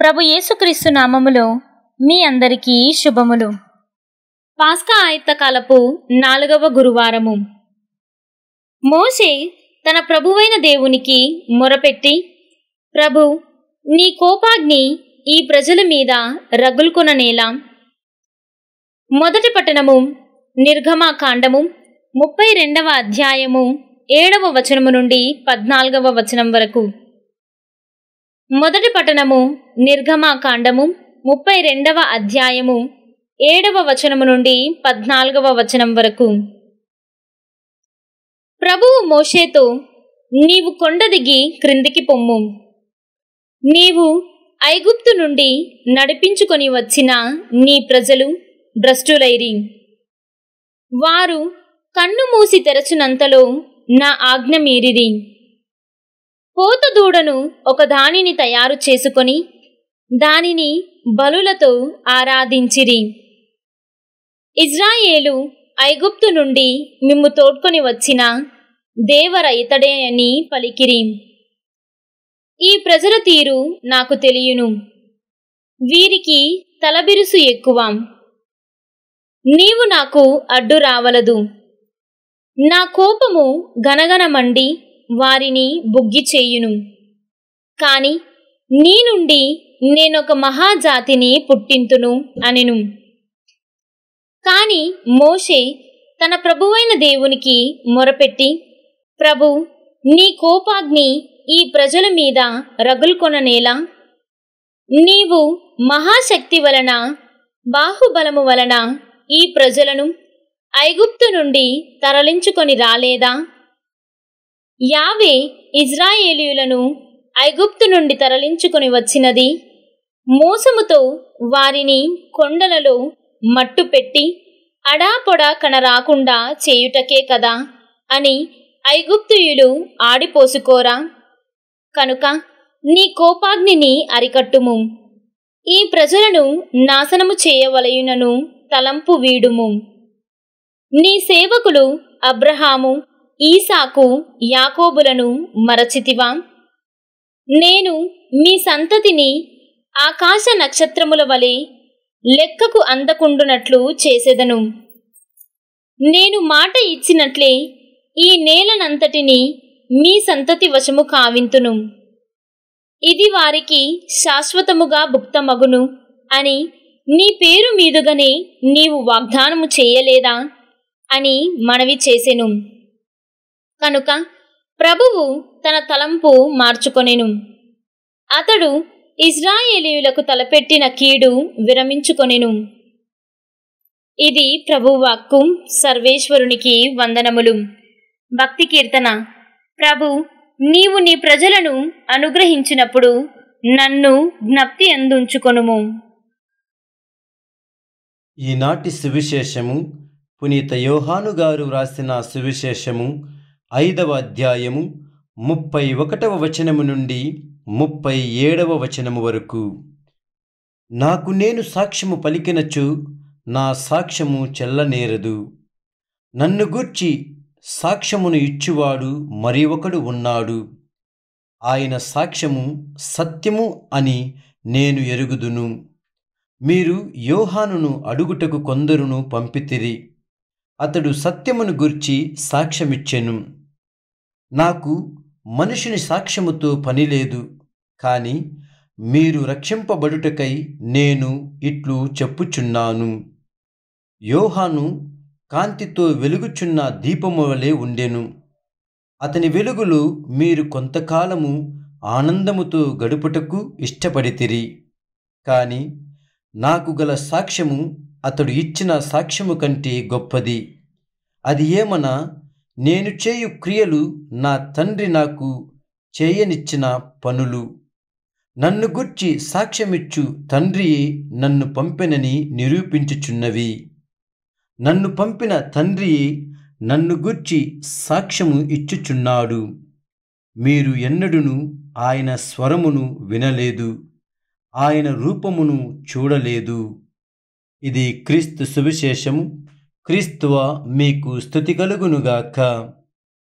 ప్రభు యేసుక్రీస్తు నామములో మీ అందరికీ శుభములు. పాస్కా ఆయత్తకాలపు నాలుగవ గురువారము. మోషే తన ప్రభువైన దేవునికి మొరపెట్టి ప్రభు నీ కోపాగ్ని ఈ ప్రజల మీద రగులుకొననేలా మొదటి పట్టణము నిర్గమాకాండము ముప్పై రెండవ అధ్యాయము ఏడవ వచనము నుండి పద్నాలుగవ వచనం వరకు. మొదటి పట్టణము నిర్గమాకాండము ముప్పై రెండవ అధ్యాయము ఏడవ వచనము నుండి పద్నాలుగవ వచనం వరకు. ప్రభువు మోషేతో నీవు కొండ దిగి క్రిందికి పొమ్ము. నీవు ఐగుప్తు నుండి నడిపించుకొని వచ్చిన నీ ప్రజలు భ్రష్టులైరి. వారు కన్ను మూసి తెరచునంతలో నా ఆజ్ఞ మీరిరి. పోత దూడను ఒకదానిని తయారు చేసుకొని దానిని బలులతో ఆరాధించిరి. ఇజ్రాయేలు ఐగుప్తు నుండి మిమ్ము తోడ్కొని వచ్చిన దేవర ఇతడే అని పలికిరి. ఈ ప్రజల తీరు నాకు తెలియను. వీరికి తలబిరుసు ఎక్కువ. నీవు నాకు అడ్డు రావలదు. నా కోపము గనగన మండి వారిని బుగ్గి చేయును. కాని నీ నుండి నేనొక మహాజాతిని పుట్టింతును అనెను. కాని మోషే తన ప్రభువైన దేవునికి మొరపెట్టి ప్రభు నీ కోపాగ్ని ఈ ప్రజల మీద రగులుకొననేలా? నీవు మహాశక్తి వలన బాహుబలము వలన ఈ ప్రజలను ఐగుప్తు నుండి తరలించుకొని రాలేదా? యావే ఇజ్రాయేలీయులను ఐగుప్తు నుండి తరలించుకొని వచ్చినది. మోసముతో వారిని కొండలలో మట్టు పెట్టి అడాపొడా కనరాకుండా చేయుటకే కదా అని ఐగుప్తుయులు ఆడిపోసుకోరా? కనుక నీ కోపాగ్నిని అరికట్టుము. ఈ ప్రజలను నాశనము చేయవలయునను తలంపు వీడుము. నీ సేవకులు అబ్రహాము ఈసాకు యాకోబులను మరచితివా? నేను మీ సంతతిని ఆకాశ నక్షత్రముల వలె లెక్కకు అందకుండునట్లు చేసెదను. నేను మాట ఇచ్చినట్లే ఈ నేలనంతటిని మీ సంతతి వశము కావింతును. ఇది వారికి శాశ్వతముగా భుక్తమగును అని నీ పేరు మీదుగానే నీవు వాగ్దానము చేయలేదా అని మనవి చేసెను. కనుక ప్రభువు తన తలంపు మార్చుకొనెను. అతడు ఇజ్రాయేలీయులకు తలపెట్టిన కీడు విరమించుకొనెను. ఇది ప్రభువాక్కు సర్వేశ్వరునికి వందనములు. భక్తి కీర్తన. ప్రభు నీవు నీ ప్రజలను అనుగ్రహించినప్పుడు నన్ను జ్ఞప్తి అందుంచుకొనుము ఈనాటి సువిశేషము పునీత యోహాను గారు వ్రాసిన సువిశేషము ఐదవ అధ్యాయము ముప్పై ఒకటవ వచనము నుండి ముప్పై ఏడవ వచనము వరకు. నాకు నేను సాక్ష్యము పలికినచు నా సాక్ష్యము చెల్లనేరదు. నన్ను గూర్చి సాక్ష్యమును ఇచ్చువాడు మరి ఒకడు ఉన్నాడు. ఆయన సాక్ష్యము సత్యము అని నేను ఎరుగుదును. మీరు యోహానును అడుగుటకు కొందరును పంపితిరి. అతడు సత్యమును గుర్చి సాక్ష్యమిచ్చెను. నాకు మనుషుని సాక్ష్యముతో పని లేదు కానీ మీరు రక్షింపబడుటకై నేను ఇట్లు చెప్పుచున్నాను. యోహాను కాంతితో వెలుగుచున్న దీపము వలె ఉండెను. అతని వెలుగులో మీరు కొంతకాలము ఆనందముతో గడుపుటకు ఇష్టపడితిరి. కానీ నాకు గల సాక్ష్యము అతడు ఇచ్చిన సాక్ష్యము కంటే గొప్పది. అది ఏమనా నేను చేయు క్రియలు నా తండ్రి నాకు చేయనిచ్చిన పనులు. నన్ను గుర్చి సాక్ష్యమిచ్చు తండ్రియే నన్ను పంపినని నిరూపించుచున్నవి. నన్ను పంపిన తండ్రియే నన్ను గుర్చి సాక్ష్యము ఇచ్చుచున్నాడు. మీరు ఎన్నడును ఆయన స్వరమును వినలేదు. ఆయన రూపమును చూడలేదు. ఇది క్రీస్తు సువిశేషము. క్రీస్తువ మీకు స్థుతి కలుగునుగాక